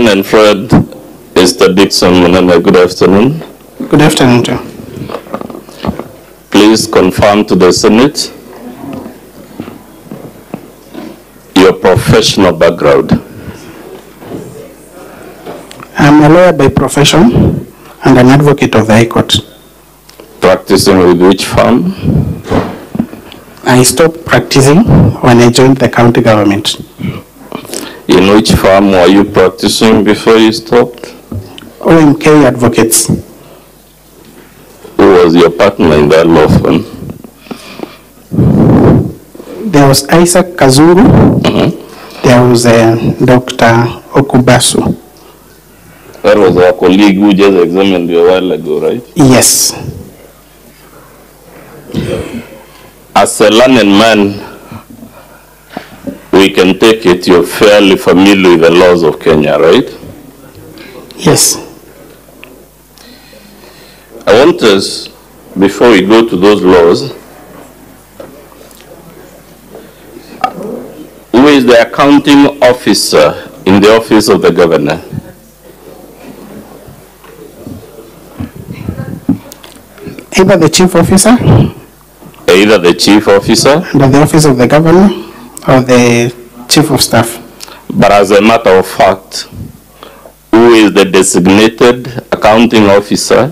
learned friend, Mr. Dixon Munana, good afternoon. Good afternoon. Please confirm to the Senate your professional background. I'm a lawyer by profession and an advocate of the High Court. Practicing with which firm? I stopped practicing when I joined the county government. In which firm were you practicing before you stopped? OMK Advocates. Who was your partner in that law firm? There was Isaac Kazungu. Mhm. There was uh, Dr. Okubasu. That was our colleague who just examined you a while ago, right? Yes, As a learned man, we can take it you're fairly familiar with the laws of Kenya, right? yes. I want us, before we go to those laws, who is the accounting officer in the office of the governor? Either the chief officer Either the chief officer, under the office of the governor or the chief of staff. but as a matter of fact, who is the designated accounting officer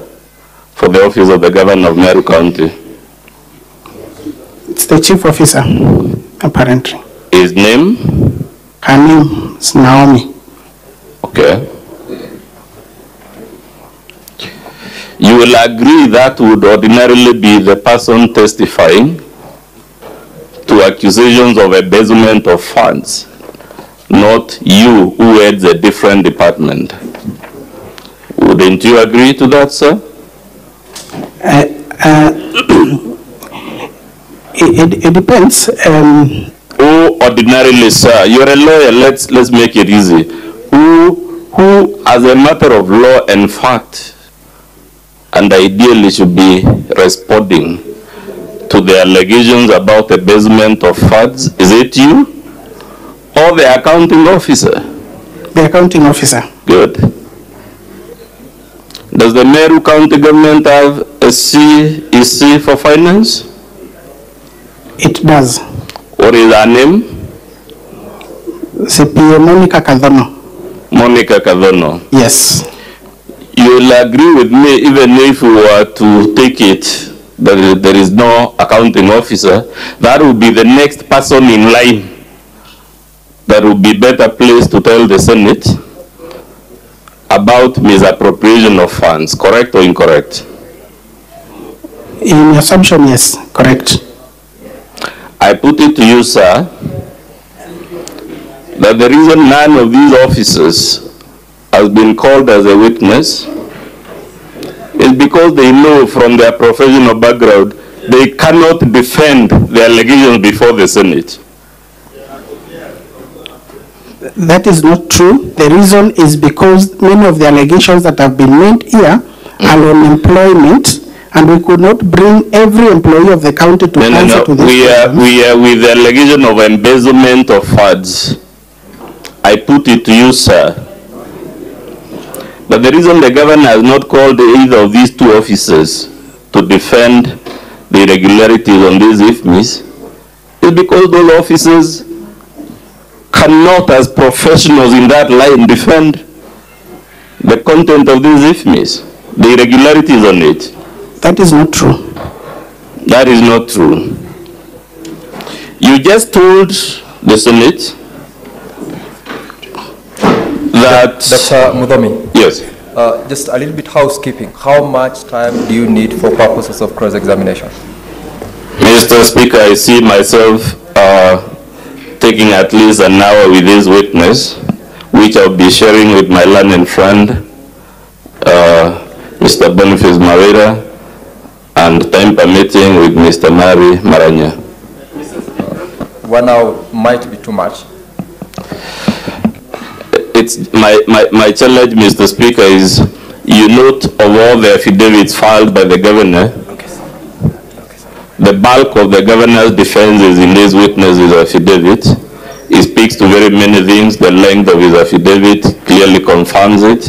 for the office of the governor of Meru County? It's the chief officer, apparently. His name? Her name is Naomi. Okay. You will agree that would ordinarily be the person testifying to accusations of embezzlement of funds, not you who heads a different department. Wouldn't you agree to that, sir? Uh, uh, it, it, it depends. Um, Who ordinarily, sir, you're a lawyer, let's, let's make it easy. Who, who, as a matter of law and fact, and ideally should be responding to the allegations about embezzlement of funds, is it you? Or the accounting officer? the accounting officer. Good. Does the Meru County government have a CEC for finance? It does. What is her name? CPA Monica Kadhono. Monica Kadono. Yes. You will agree with me, even if we were to take it, there is no accounting officer, that would be the next person in line that would be better placed to tell the Senate about misappropriation of funds, correct or incorrect? In assumption, yes, correct. I put it to you, sir, that the reason none of these officers has been called as a witness is because they know from their professional background they cannot defend the allegations before the Senate. That is not true. The reason is because many of the allegations that have been made here are on employment, and we could not bring every employee of the county to No, no, answer no. to these We are, we are with the allegation of embezzlement of funds. I put it to you, sir, that the reason the governor has not called either of these two officers to defend the irregularities on these IFMIS is because those officers cannot, as professionals in that line, defend the content of these IFMIS, the irregularities on it. That is not true. That is not true. You just told the Senate that, Dr. Muthomi, yes, uh, just a little bit housekeeping. How much time do you need for purposes of cross-examination? Mr. Speaker, I see myself uh, taking at least an hour with this witness, which I'll be sharing with my learned friend, uh, Mr. Boniface Mavera, and time permitting with Mr. Mari Maranya. One hour might be too much. It's, my, my, my challenge, Mr. Speaker, is you note of all the affidavits filed by the governor, the bulk of the governor's defense is in this witness's affidavit. He speaks to very many things, the length of his affidavit clearly clearly confirms it.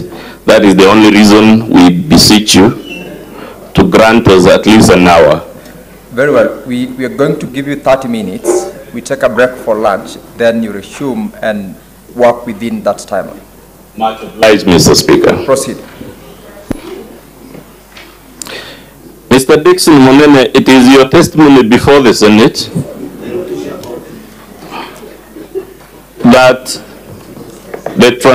That is the only reason we beseech you to grant us at least an hour. Very well. We, we are going to give you 30 minutes. We take a break for lunch, then you resume and work within that time. Much obliged, Mr. Speaker. Proceed. Mr. Dixon Monene, it is your testimony before the Senate that the